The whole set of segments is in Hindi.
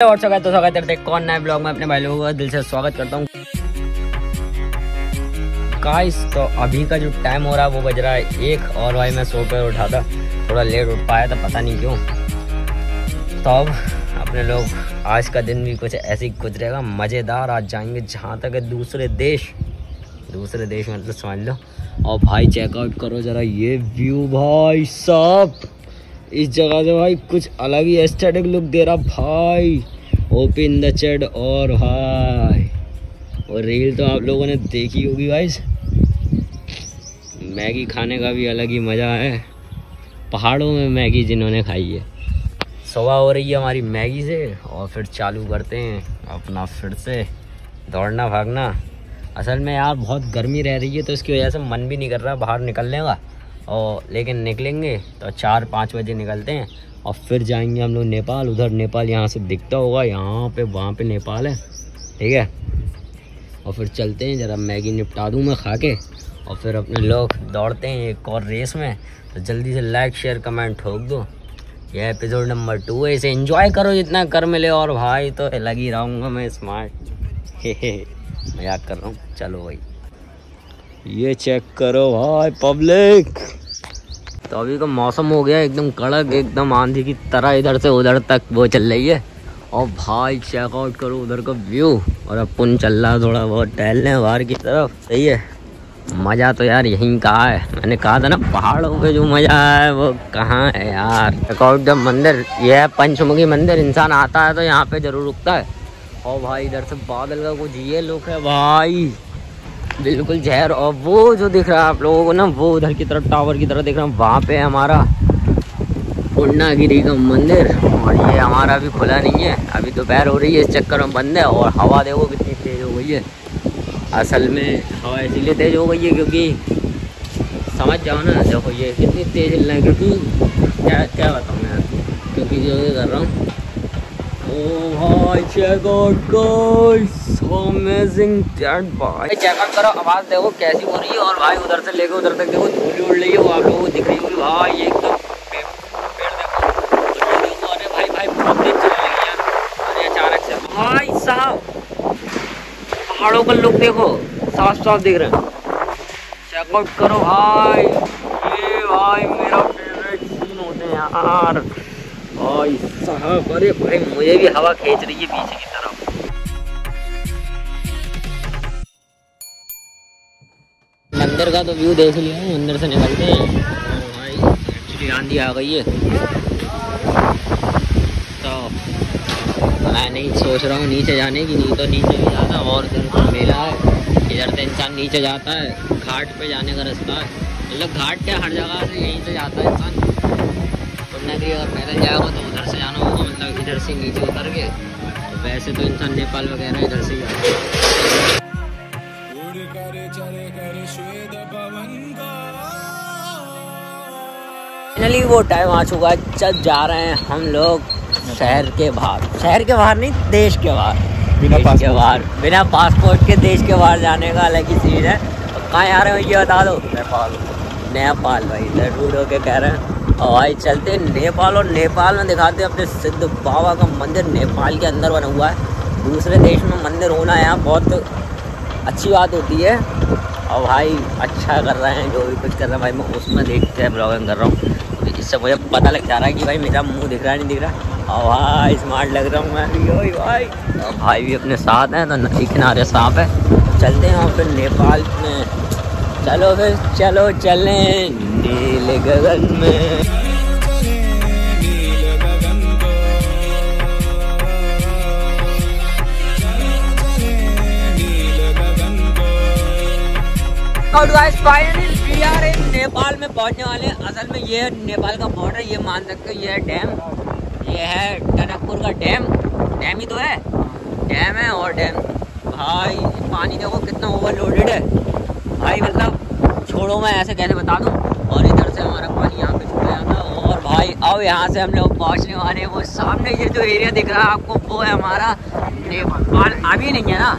और स्वागत तो स्वागत करते कौन नए ब्लॉग में अपने भाई लोगों का दिल से स्वागत करता हूँ। गाइस तो अभी का जो टाइम हो रहा है, वो बज रहा है एक, और भाई मैं सो कर उठा था, थोड़ा लेट उठ पाया था, पता नहीं क्यों। तो अब अपने लोग, आज का दिन भी कुछ ऐसे ही गुजरेगा, मज़ेदार, आज जाएँगे जहाँ तक है दूसरे देश। दूसरे देश मतलब समझ लो। और भाई चेकआउट करो ज़रा, ये व्यू भाई साहब। इस जगह से भाई कुछ अलग ही एस्थेटिक लुक दे रहा भाई। ओपन द चेड और भाई। और रील तो आप लोगों ने देखी होगी भाई मैगी खाने का भी अलग ही मज़ा है। पहाड़ों में मैगी जिन्होंने खाई है। सुबह हो रही है हमारी मैगी से और फिर चालू करते हैं अपना फिर से दौड़ना भागना। असल में यार बहुत गर्मी रह रही है तो इसकी वजह से मन भी नहीं कर रहा बाहर निकलने का। और लेकिन निकलेंगे तो चार पाँच बजे निकलते हैं और फिर जाएँगे हम लोग नेपाल। उधर नेपाल यहाँ से दिखता होगा, यहाँ पे, वहाँ पे नेपाल है। ठीक है? और फिर चलते हैं, ज़रा मैगी निपटा दूँ मैं खा के और फिर अपने लोग दौड़ते हैं एक और रेस में। तो जल्दी से लाइक शेयर कमेंट ठोक दो। यह एपिसोड नंबर टू है, इसे एंजॉय करो जितना कर मिले। और भाई तो लगी रहूँगा मैं स्मार्ट मज़ाक कर रहा हूँ। चलो भाई। ये चेक करो भाई पब्लिक तो अभी का मौसम हो गया एकदम कड़क, एकदम आंधी की तरह इधर से उधर तक वो चल रही है। और भाई चेकआउट करो उधर का व्यू और अपन चल रहा थोड़ा बहुत टहलने बाहर की तरफ़। सही है। मज़ा तो यार यहीं कहा है। मैंने कहा था ना, पहाड़ों पे जो मज़ा है वो कहाँ है यार? चेकआउट जब मंदिर, ये है पंचमुखी मंदिर, इंसान आता है तो यहाँ पे ज़रूर रुकता है। और भाई इधर से बादल का कुछ ये लुक है भाई। बिल्कुल जहर और वो जो दिख रहा है आप लोगों को ना, वो उधर की तरफ़ टावर की तरफ़ दिख रहा है। वहाँ पे है हमारा पूर्णागिरी का मंदिर और ये हमारा अभी खुला नहीं है। अभी दोपहर हो रही है, इस चक्कर में बंद है और हवा देखो कितनी तेज़ हो गई है। असल में हवा इसीलिए तेज़ हो गई है क्योंकि समझ जाओ ना, देखो ये कितनी तेज़ हिलना है, क्योंकि क्या क्या बताऊँ मैं क्योंकि जो कर रहा हूँ Oh भाई check out guys so amazing देखो पहाड़ों का लुक देखो। साफ़ साफ़ दिख रहे हैं। चेक आउट करो भाई। ये भाई मेरा फेवरेट सीन होते हैं यार। भाई साहब अरे भाई मुझे भी हवा खींच रही है पीछे की तरफ़। मंदिर का तो व्यू देख लिया है मंदिर से निकलते हैं। भाई एक्चुअली आंधी आ गई है। तो मैं नहीं सोच रहा हूँ नीचे जाने की नहीं तो नीचे भी जाना और दिन तो मेला है। इधर से इंसान नीचे जाता है घाट पे जाने का रास्ता है। मतलब घाट क्या हर जगह से यहीं से जाता है इंसान? नगरी अगर पैदल जाएगा तो उधर से जाना होगा मतलब इधर से नीचे उतर के। तो वैसे तो इंसान नेपाल वगैरह इधर से ही फाइनली वो टाइम आ चुका है चल जा रहे हैं हम लोग शहर के बाहर। शहर के बाहर नहीं देश के बाहर। बिना देश के बाहर। बिना पासपोर्ट के देश के बाहर जाने का अलग ही सीन है। कहाँ आ रहे हो ये बता दो। नेपाल। नेपाल भाई ज़रूर होके कह रहे हैं। और भाई चलते हैं। नेपाल और नेपाल में दिखाते हैं, अपने सिद्ध बाबा का मंदिर नेपाल के अंदर बना हुआ है। दूसरे देश में मंदिर होना यहाँ बहुत अच्छी बात होती है। और भाई अच्छा कर रहे हैं, जो भी कुछ कर रहे हैं भाई, मैं उसमें देखते हैं ब्लॉगिंग कर रहा हूँ। इससे मुझे पता लग जा रहा है कि भाई मेरा मुँह दिख रहा है, नहीं दिख रहा। और भाई स्मार्ट लग रहा हूँ मैं। भी भाई। और भाई भी अपने साथ हैं तो नदी किनारे साफ़ है। चलते हैं और फिर नेपाल में। चलो फिर, चलो, चलें। नील गगन में। और नेपाल में पहुँचने वाले असल में ये नेपाल का बॉर्डर ये मान सकते ये है डैम ये है टनकपुर का डैम डैम ही तो है। डैम है और डैम भाई, पानी देखो कितना ओवरलोडेड है। भाई मतलब छोड़ो, मैं ऐसे कैसे बता दूँ? और इधर से हमारा पानी यहाँ पे छुड़ा जाता और भाई, अब यहाँ से हम लोग पहुँचने वाले हैं। वो सामने ये जो एरिया दिख रहा है आपको, वो है हमारा नेपाल। अभी नहीं है ना?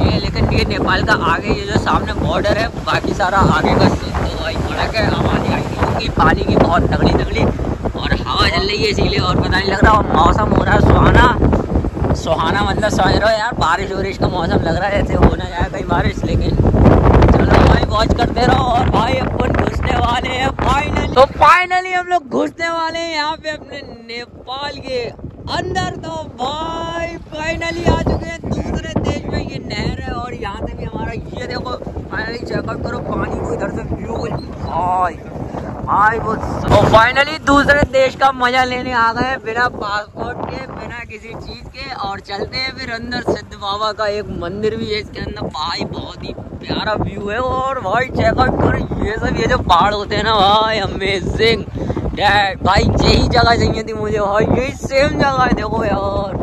ये लेकिन ये नेपाल का आगे ये जो सामने बॉर्डर है, बाकी सारा आगे का तो भाई सड़क है आबादी आई की पानी की बहुत तगड़ी तगड़ी और हवा चल रही है इसीलिए और पता नहीं लग रहा और मौसम हो रहा है। सुहाना सुहाना मतलब समझ रहे हो यार, बारिश वारिश का मौसम लग रहा है। ऐसे होना जाए कहीं बारिश, लेकिन चलो भाई वॉच करते रहो। और भाई, अपन वाले हैं। फाइनली तो फाइनली हम लोग घुसने वाले हैं यहाँ पे अपने नेपाल के अंदर। तो भाई फाइनली आ चुके हैं दूसरे देश में। ये नहर है और यहाँ से भी हमारा ये देखो फाइनली चेकआउट करो, पानी को इधर से व्यू भाई भाई, वो तो फाइनली दूसरे देश का मज़ा लेने आ गए बिना पासपोर्ट के बिना किसी चीज़ के और चलते हैं फिर अंदर सिद्ध बाबा का एक मंदिर भी है, इसके अंदर भाई बहुत ही प्यारा व्यू है और भाई चेकआउट करो, ये सब, ये जो पहाड़ होते हैं ना भाई अमेजिंग डैड भाई यही जगह चाहिए थी मुझे भाई, यही सेम जगह है, देखो यार।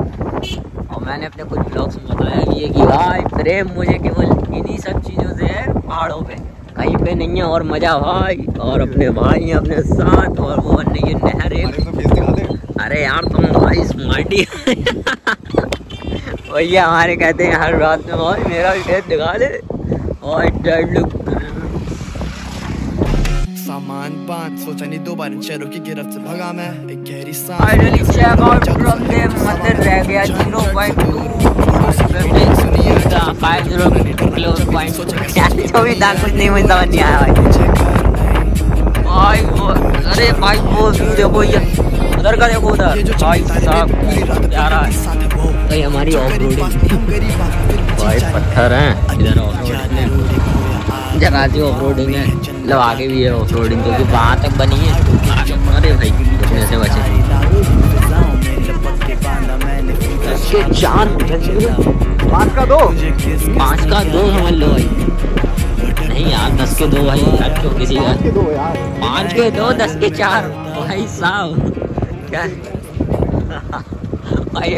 और मैंने अपने कुछ ब्लॉग्स में बताया भी है कि भाई प्रेम मुझे केवल इन्हीं सब चीज़ों से है, पहाड़ों पे। कहीं पे नहीं है और मज़ा भाई, और अपने भाई अपने साथ, और वो नहर। एक अरे यार तुम भाई स्मार्टी भैया हमारे कहते हैं हर रात में भाई मेरा भी फेस दिखा दे। और लुक सामान बाँध सोचा नहीं दो बार शहरों की गिरफ्त से भगा मैं। एक गहरी सांस फाइनली फ्रॉम द मंदिर रह गया 0.2 फाइव ज़ीरो किलो पॉइंट जो भी था कुछ नहीं मुझे समझ नहीं। आया भाई भाई अरे भाई वो देखो ये उधर का देखो उधर। भाई साहब प्यारा है। भाई हमारी ऑफ़ रोडिंग भाई पत्थर हैं। इधर ऑफ़ रोडिंग जगह से ऑफ़ रोडिंग है मतलब आगे भी है ऑफ़ रोडिंग क्योंकि वहाँ तक बनी है। अरे भाई घुसने से बचे? चार पाँच का दो? पाँच का दो समझ लो भाई। नहीं यार दस के दो भाई क्यों किसी का। पाँच के दो दस के चार। भाई साहब। भाई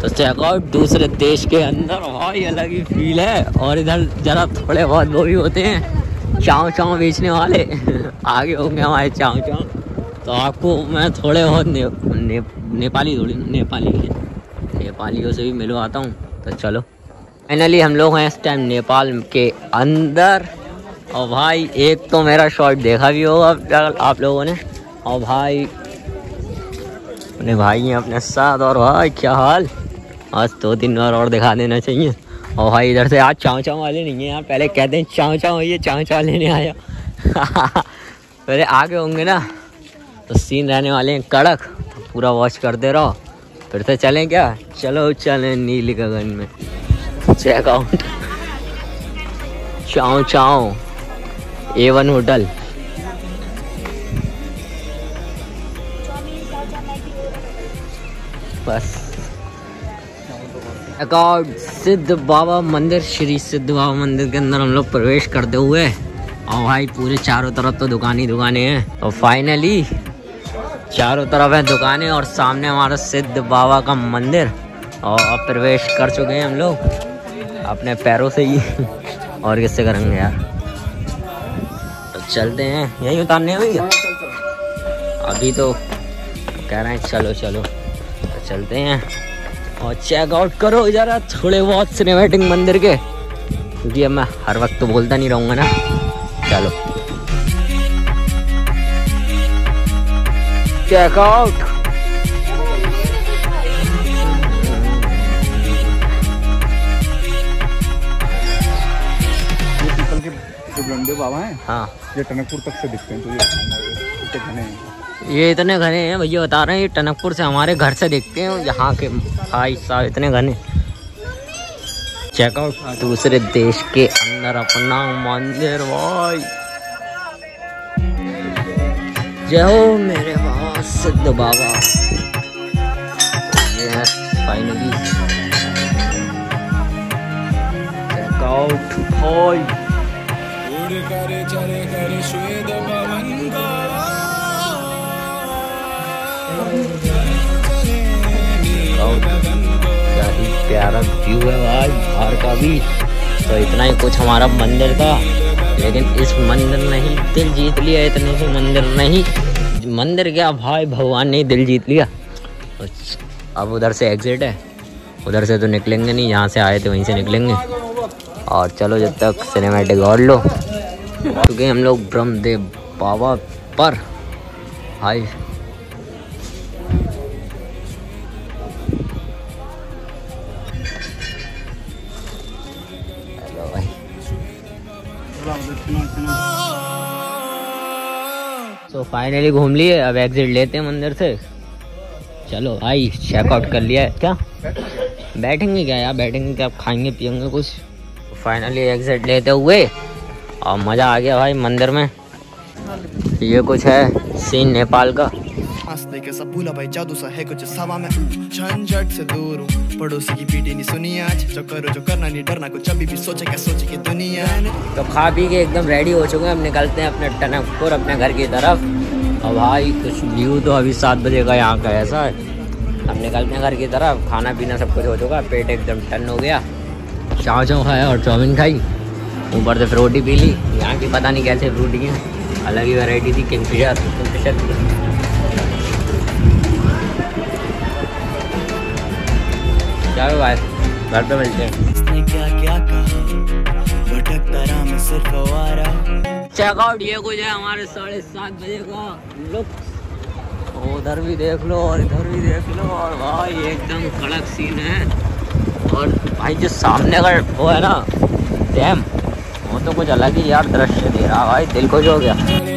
तो चेकआउट दूसरे देश के अंदर भाई अलग ही फील है। और इधर जरा थोड़े बहुत वो भी होते हैं। चाव चाव बेचने वाले। आगे होंगे हमारे चाव चाव। तो आपको मैं थोड़े बहुत ने, ने, नेपाली थोड़ी नेपाली है। नेपालियों से भी मिलवाता हूँ। तो चलो फाइनली हम लोग हैं इस टाइम नेपाल के अंदर। और भाई, एक तो मेरा शॉट देखा भी होगा आप लोगों ने। और भाई, अपने भाई हैं अपने साथ, और भाई, क्या हाल? आज दो तीन बार और दिखा देना चाहिए। और भाई, इधर से आज चाँव चाँव वाले नहीं है यार। पहले कहते हैं चाँव चाँव ये चाँव चाँव लेने आया पहले आगे होंगे ना। तो सीन रहने वाले हैं कड़क। तो पूरा वॉच करते रहो। फिर से चलें क्या? चलो, चलें नीली गगन में। चेक आउट चाओ चाओ ए वन होटल। बस। अकाउंट सिद्ध बाबा मंदिर, श्री सिद्ध बाबा मंदिर के अंदर हम लोग प्रवेश करते हुए, और भाई पूरे चारों तरफ़ तो दुकान ही दुकानें हैं। और फाइनली चारों तरफ़ है दुकानें और सामने हमारा सिद्ध बाबा का मंदिर, और अब प्रवेश कर चुके हैं हम लोग। अपने पैरों से ही। और किससे करेंगे यार? चलते हैं। यही उतारने भैया अभी तो कह रहे हैं चलो चलो। तो चलते हैं। और चेकआउट करो ज़रा थोड़े बहुत सिनेमेटिक मंदिर के। क्योंकि अब मैं हर वक्त तो बोलता नहीं रहूँगा ना। चलो। Check जो बाबा हैं हाँ। ये टनकपुर तक से दिखते हैं तो ये घने हैं। ये इतने घने हैं भैया बता रहे हैं ये टनकपुर से हमारे घर से देखते हैं यहाँ के भाई साहब इतने घने चेकआउट दूसरे देश के अंदर अपना मंदिर भाई। जय हो मेरे सिद्ध बाबा। ये है फाइनली चेकआउट भाई। क्या ही प्यारा व्यू है भाई, बाहर का भी। तो इतना ही कुछ हमारा मंदिर था लेकिन इस मंदिर ने ही दिल जीत लिया, इतने से मंदिर नहीं मंदिर गया भाई, भगवान ने दिल जीत लिया। अब उधर से एग्जिट है। उधर से तो निकलेंगे नहीं, यहाँ से आए थे वहीं से निकलेंगे। और चलो जब तक सिनेमेटिक और लो। क्योंकि हम लोग ब्रह्मदेव बाबा पर भाई। तो फाइनली घूम लिए, अब एग्जिट लेते हैं मंदिर से। चलो भाई चेकआउट कर लिया है। क्या? बैठेंगे क्या यार? बैठेंगे क्या? खाएँगे पियेंगे कुछ? फाइनली एग्जिट लेते हुए और मज़ा आ गया भाई मंदिर में। ये कुछ है सीन नेपाल का। हंसने के सब भूला भाई जादू सा है कुछ सवा में। झंझट से दूर हूँ पड़ोसी की पीटी नहीं सुनी आज। जो करो जो करना नहीं डरना कुछ अभी भी सोचे क्या सोचे की दुनिया। तो खा पी के एकदम रेडी हो चुके हैं अब निकलते हैं अपने टनकपुर अपने घर की तरफ़। और भाई कुछ व्यू तो अभी सात बजे का यहाँ का ऐसा है। अब निकलते हैं घर की तरफ़ खाना पीना सब कुछ हो चुका पेट एकदम टन हो गया। चाव चाव खाया और चाउमिन खाई। ऊपर से फ्रूटी पी ली यहाँ की पता नहीं कैसे फ्रूटी हैं अलग ही वैरायटी थी किंगफिशर किंगफिशर। चलो भाई घर पे मिलते हैं। क्या क्या चेकआउट ये कुछ है हमारे साढ़े सात बजे का। लुक उधर भी देख लो और इधर भी देख लो। और भाई एकदम कड़क सीन है। और भाई जो सामने का वो है ना डैम वो तो कुछ अलग ही यार दृश्य दे रहा भाई दिल खुश हो गया।